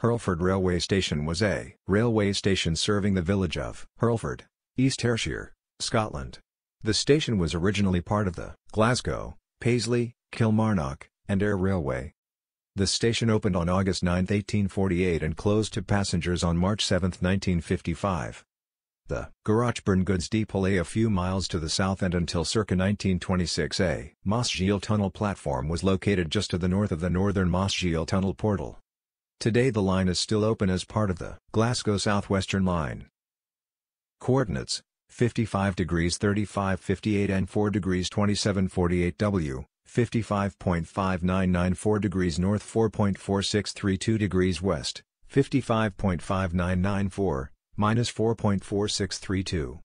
Hurlford Railway Station was a railway station serving the village of Hurlford, East Ayrshire, Scotland. The station was originally part of the Glasgow, Paisley, Kilmarnock, and Ayr Railway. The station opened on August 9, 1848 and closed to passengers on March 7, 1955. The Garrochburn goods depot lay a few miles to the south and until circa 1926 a Mossgiel Tunnel platform was located just to the north of the northern Mossgiel Tunnel portal. Today the line is still open as part of the Glasgow Southwestern Line. Coordinates 55 degrees 35 58 and 4 degrees 27 48 W, 55.5994 degrees north 4.4632 degrees west, 55.5994, minus 4.4632.